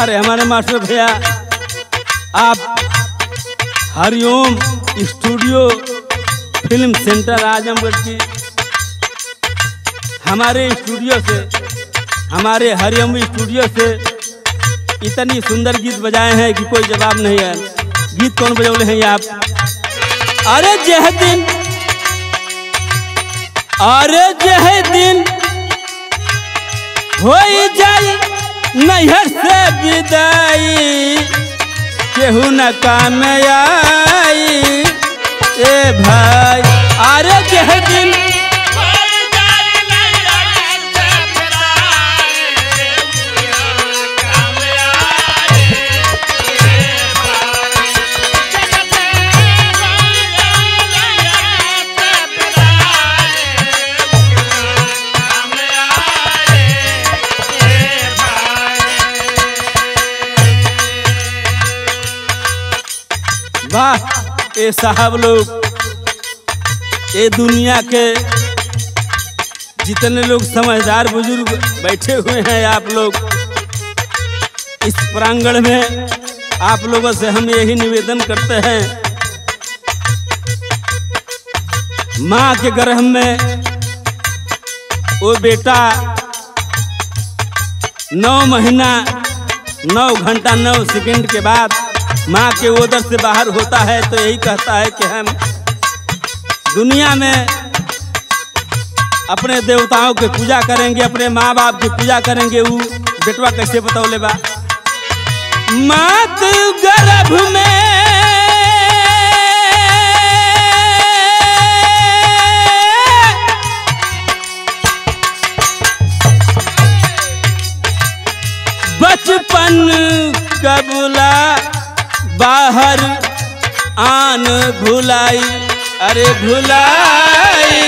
अरे हमारे मास्टर भैया। आप Hariom studio film centre Azamgarh की हमारे स्टूडियो से, हमारे हरिओम स्टूडियो से इतनी सुंदर गीत बजाए हैं कि कोई जवाब नहीं है। गीत कौन बजौले हैं आप? अरे जह दिन, अरे जह दिन हो जाई नैहर से विदाई केहू न काम आई ए भाई। ये साहब लोग ये दुनिया के जितने लोग समझदार बुज़ुर्ग बैठे हुए हैं आप लोग, इस प्रांगण में आप लोगों से हम यही निवेदन करते हैं। माँ के गर्भ में वो बेटा नौ महीना, नौ घंटा, नौ सेकंड के बाद माँ के उदर से बाहर होता है तो यही कहता है कि हम दुनिया में अपने देवताओं की पूजा करेंगे, अपने माँ बाप की पूजा करेंगे। वो बेटवा कैसे बतौले बा? मात गर्भ में बचपन कबूला बाहर आन भुलाई अरे भुलाई।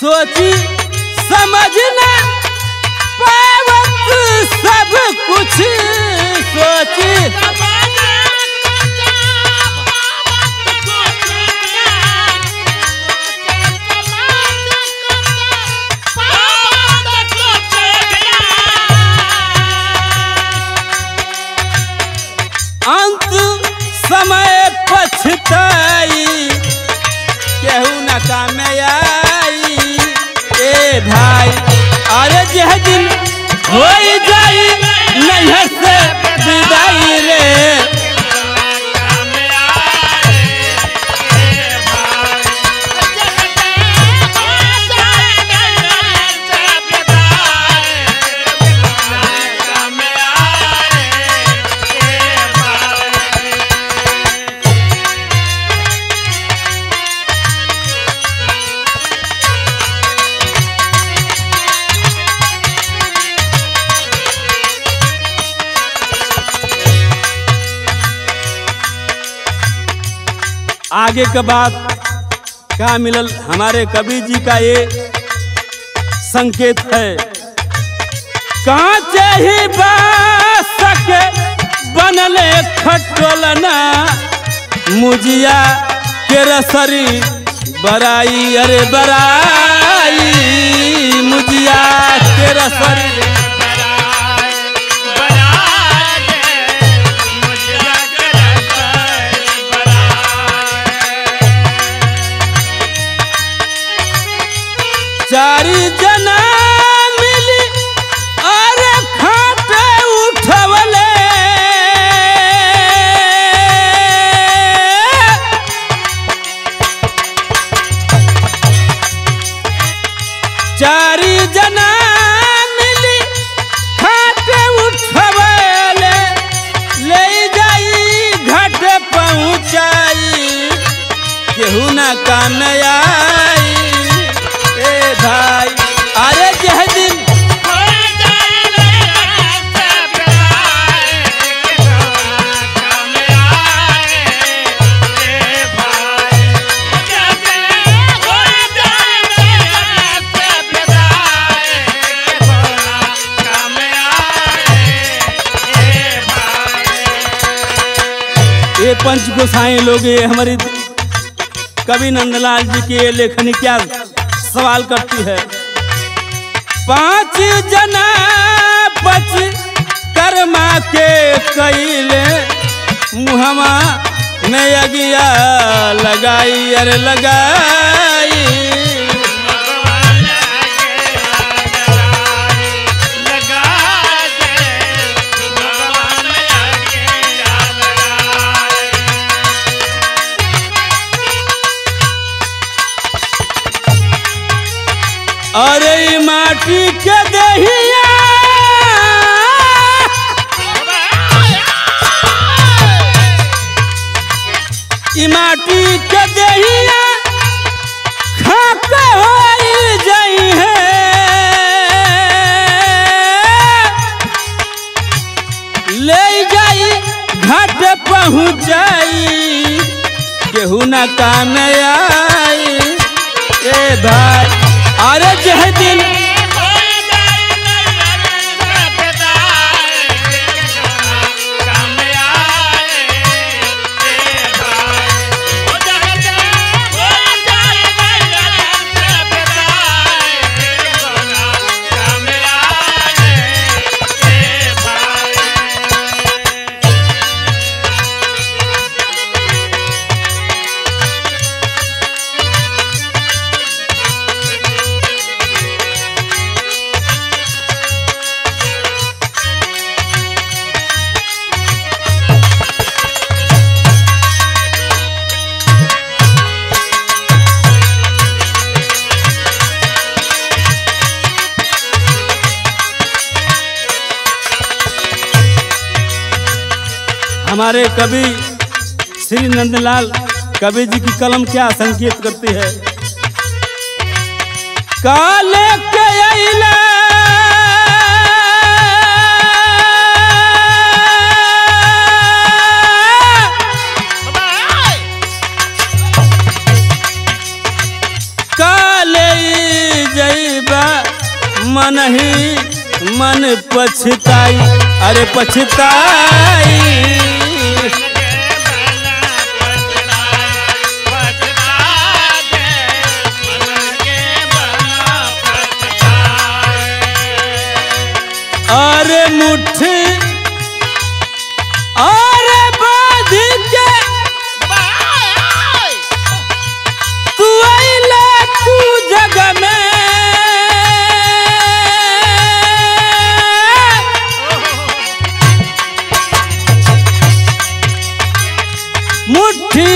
सोची समझना पावत सब कुछ। सोची अंत समय पछताई। केहू न काम आई ए भाई अरे जह दिन हो जाई नहीं से विदाई रे। आगे के बाद क्या मिलल? हमारे कबीर जी का ये संकेत है। कांच ही बास के बनले खटोलना मुजिया के रसरी बराई, अरे बराई, मुजिया के रसरी। चारी जना पंच गोसाई लोग ये हमारी कवि नंदलाल जी की लेखनी क्या सवाल करती है। पाँच जना पच कर्मा के कैले मुहमा में अगिया लगाई अरे लगाई। माटी के दहिया। माटी के दहिया के जाई ले जाई घाट केहू ना काम हमारे कवि श्री नंदलाल कवि जी की कलम क्या संकेत करती है? काले के मन ही मन पछताई। अरे पछताई। अरे मुट्ठी अरे बाँध के तू अइला तू जग में। मुट्ठी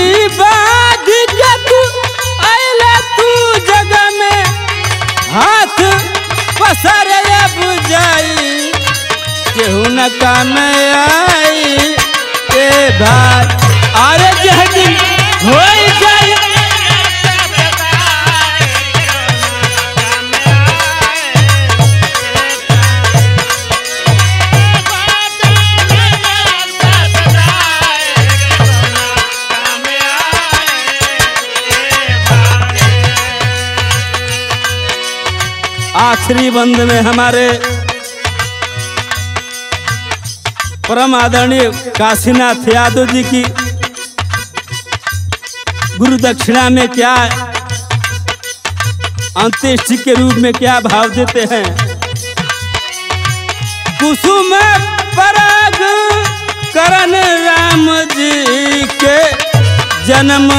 काम आई ए भाई अरे जह दिन जाई आखिरी बंद में हमारे परम आदरणीय काशीनाथ यादव जी की गुरु दक्षिणा में क्या अंत्येष्टि के रूप में क्या भाव देते हैं? कुसुम पराग करण राम जी के जन्म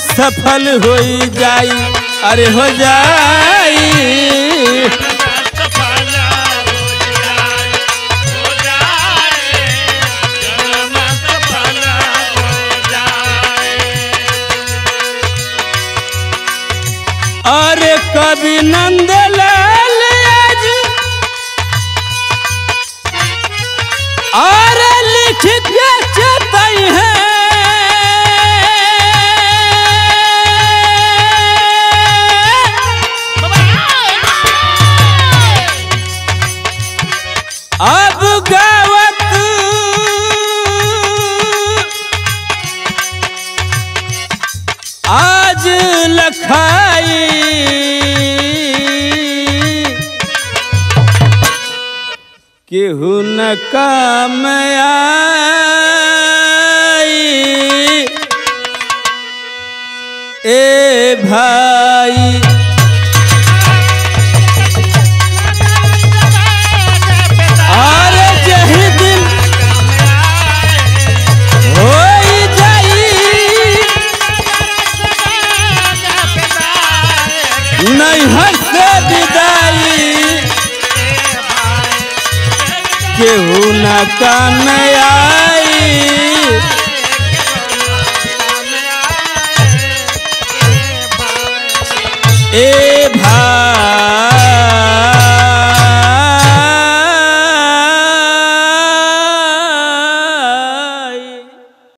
सफल हो जाई, अरे हो जाई। अरे कवि नंद लाल आज अरे लिख के चतई है। केहू न काम ए भाई। केहू न कान आई। ए